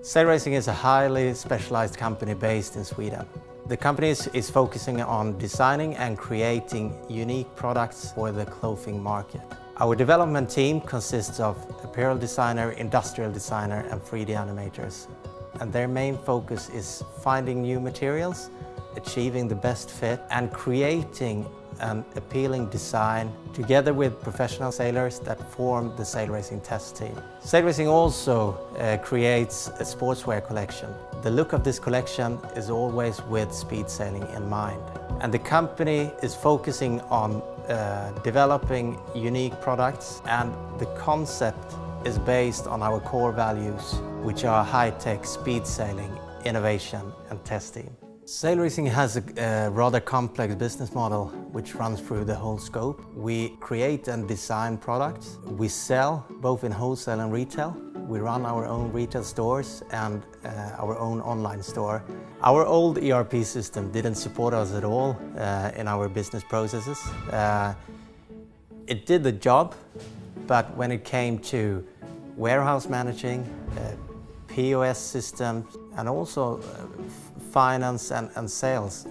Sail Racing is a highly specialized company based in Sweden. The company is, is, focusing on designing and creating unique products for the clothing market. Our development team consists of apparel designer, industrial designer and 3D animators. And their main focus is finding new materials, achieving the best fit and creating an appealing design together with professional sailors that form the sail racing test team. Sail Racing also uh, creates a sportswear collection. The look of this collection is always with speed sailing in mind. And the company is focusing on uh, developing unique products and the concept is based on our core values, which are high-tech speed sailing, innovation and testing. Sail Racing has a, a, rather complex business model which runs through the whole scope. We create and design products. We sell both in wholesale and retail. We run our own retail stores and uh, our own online store. Our old ERP system didn't support us at all uh, in our business processes. Uh, it did the job, but when it came to warehouse managing, uh, POS systems, and also uh, finance and, and sales,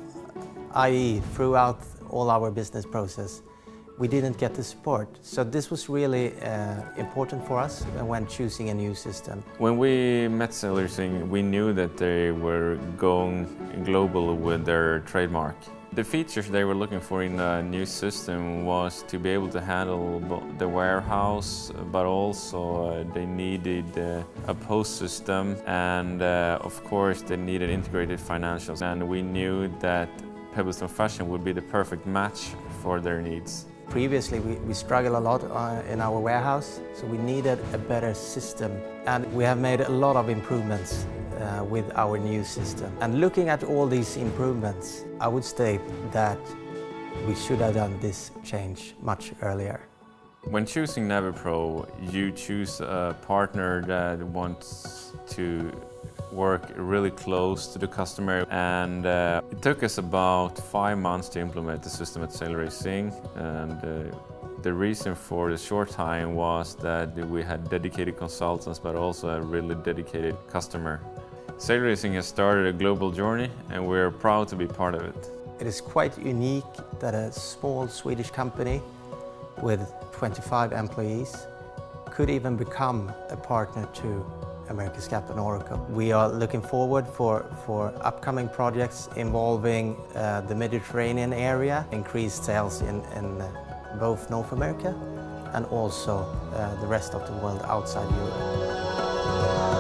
i.e. throughout all our business process, we didn't get the support. So this was really uh, important for us when choosing a new system. When we met Sail Racing, we knew that they were going global with their trademark. The features they were looking for in a new system was to be able to handle the warehouse, but also uh, they needed uh, a POS system and uh, of course they needed integrated financials. And we knew that Pebblestone Fashion would be the perfect match for their needs. Previously we, we struggled a lot uh, in our warehouse, so we needed a better system. And we have made a lot of improvements uh, with our new system. And looking at all these improvements, I would state that we should have done this change much earlier. When choosing NaviPro, you choose a partner that wants to work really close to the customer and uh, it took us about five months to implement the system at Sail Racing and uh, the reason for the short time was that we had dedicated consultants but also a really dedicated customer. Sail Racing has started a global journey and we're proud to be part of it. It is quite unique that a small Swedish company with 25 employees could even become a partner to America's and Oracle. We are looking forward for, for upcoming projects involving uh, the Mediterranean area, increased sales in, in uh, both North America and also uh, the rest of the world outside Europe.